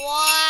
哇